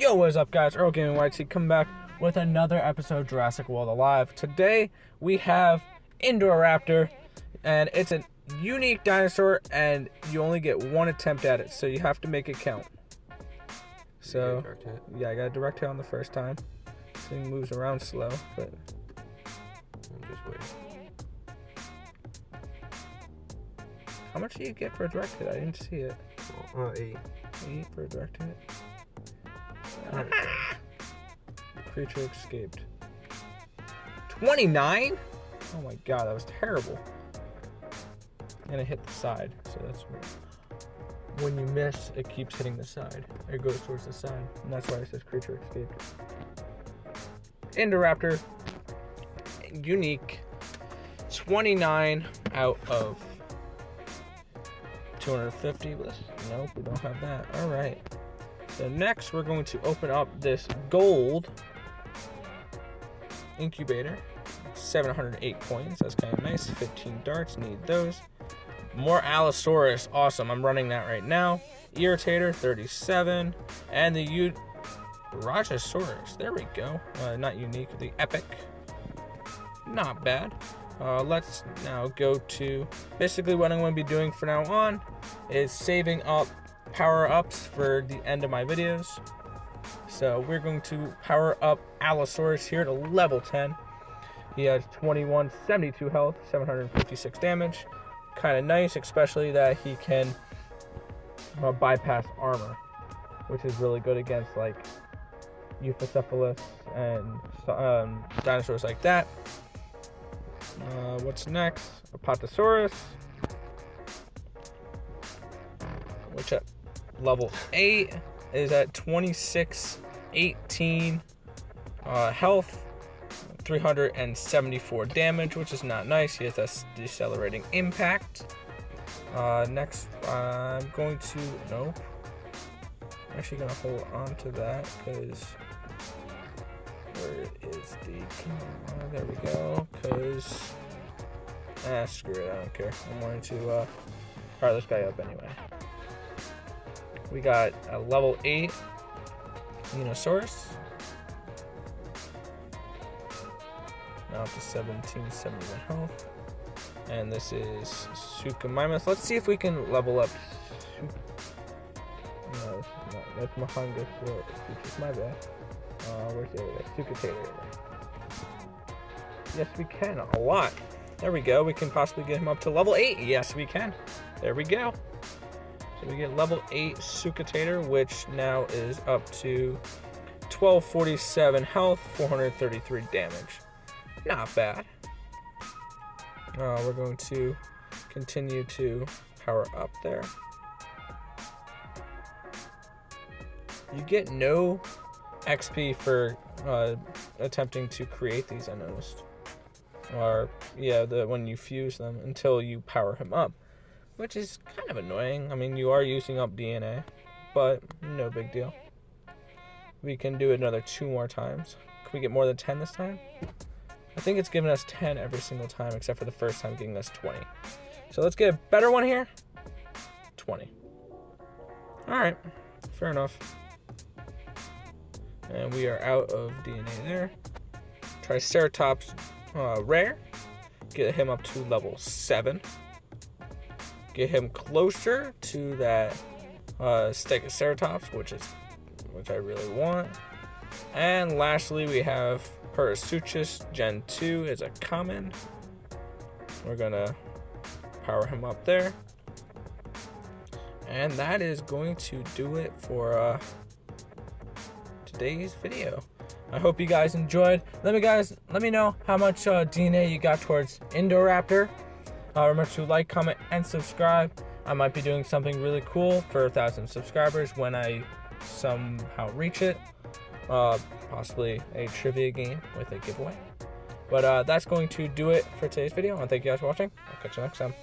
Yo, what is up, guys? Earle Gaming YT coming back with another episode of Jurassic World Alive. Today we have Indoraptor, and it's a unique dinosaur, and you only get one attempt at it, so you have to make it count. So, yeah, I got a direct hit on the first time. This thing moves around slow, but I'm just waiting. how much do you get for a direct hit? I didn't see it. Oh, uh, eight. Eight for a direct hit. Creature escaped. 29? Oh my god, that was terrible. And it hit the side, so that's weird. When you miss, it keeps hitting the side. It goes towards the side. And that's why it says creature escaped. Indoraptor. Unique. 29 out of 250. Let's, nope, we don't have that. Alright. So next we're going to open up this gold incubator. 708 coins. That's kind of nice. 15 darts. Need those. More Allosaurus. Awesome. I'm running that right now. Irritator 37. And the U Rajasaurus. There we go. Uh, not unique. The epic. Not bad. Uh, let's now go to basically what I'm going to be doing from now on is saving up power ups for the end of my videos. So we're going to power up Allosaurus here to level 10. He has 21, 72 health, 756 damage. Kind of nice, especially that he can uh, bypass armor, which is really good against like Euoplocephalus and um, dinosaurs like that. Uh, what's next? Apatosaurus, which at level 8 is at 26, 18 uh, health, 374 damage, which is not nice. He has a decelerating impact. Uh, next, I'm going to. Nope. I'm actually going to hold on to that because. Where is the. There we go. Because. Ah, screw it. I don't care. I'm going to uh, this guy up anyway. We got a level 8 Unisaurus. Now up to 1771 health. And this is Suchomimus. Let's see if we can level up. No, not. That's is my bad. Uh, where's the other guy? Suchotator. Yes, we can. A lot. There we go. We can possibly get him up to level 8. Yes, we can. There we go. So we get level 8 Suchotator, which now is up to 1247 health, 433 damage. Not bad. Uh, we're going to continue to power up there. You get no XP for uh, attempting to create these, I noticed. Or, yeah, the when you fuse them until you power him up which is kind of annoying. I mean, you are using up DNA, but no big deal. We can do it another two more times. Can we get more than 10 this time? I think it's giving us 10 every single time, except for the first time giving us 20. So let's get a better one here. 20. Alright, fair enough. And we are out of DNA there. Triceratops uh, rare. Get him up to level 7 get him closer to that uh, Stegoceratops, which is which I really want. And lastly, we have Perisuchus Gen 2 is a common. We're gonna power him up there. And that is going to do it for uh, today's video. I hope you guys enjoyed. Let me guys, let me know how much uh, DNA you got towards Indoraptor. Uh, remember to like, comment, and subscribe. I might be doing something really cool for a thousand subscribers when I somehow reach it. Uh, possibly a trivia game with a giveaway. But uh, that's going to do it for today's video. And thank you guys for watching. I'll catch you next time.